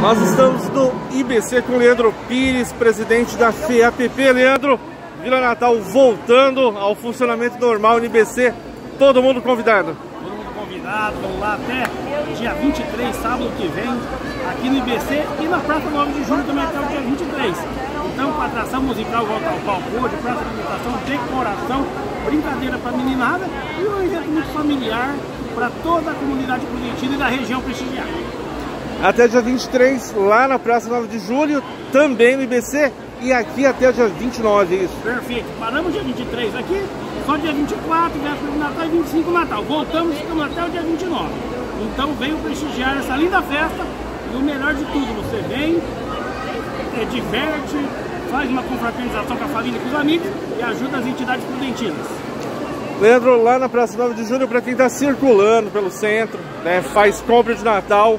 Nós estamos no IBC com Leandro Pires, presidente da FEAPP. Leandro, Vila Natal voltando ao funcionamento normal no IBC. Todo mundo convidado? Todo mundo convidado, vamos lá até dia 23, sábado que vem, aqui no IBC e na Praça 9 de Julho também até o dia 23. Então, com atração musical, volta ao palco hoje, praça de alimentação, decoração, brincadeira para meninada e um evento muito familiar para toda a comunidade prudentina e da região prestigiada. Até dia 23, lá na Praça 9 de Julho, também no IBC, e aqui até dia 29, é isso? Perfeito. Paramos dia 23 aqui, só dia 24, véspera de Natal e 25 Natal. Voltamos, ficamos até o dia 29. Então venham prestigiar essa linda festa e o melhor de tudo, você vem, é, diverte, faz uma confraternização com a família e com os amigos e ajuda as entidades prudentinas. Leandro, lá na Praça 9 de Julho, para quem está circulando pelo centro, né, faz compra de Natal,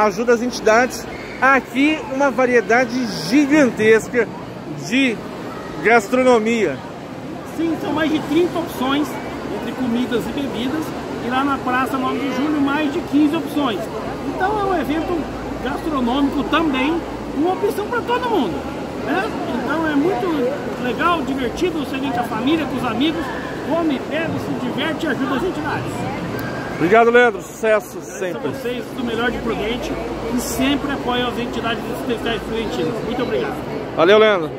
ajuda as entidades. Aqui uma variedade gigantesca de gastronomia. Sim, são mais de 30 opções entre comidas e bebidas. E lá na Praça 9 de Julho, mais de 15 opções. Então é um evento gastronômico também, uma opção para todo mundo. Né? Então é muito legal, divertido, você vem com a família, com os amigos, come, bebe, se diverte e ajuda as entidades. Obrigado, Leandro. Sucesso sempre. A vocês do melhor de Prudente e sempre apoiam as entidades assistenciais prudentinas. Muito obrigado. Valeu, Leandro.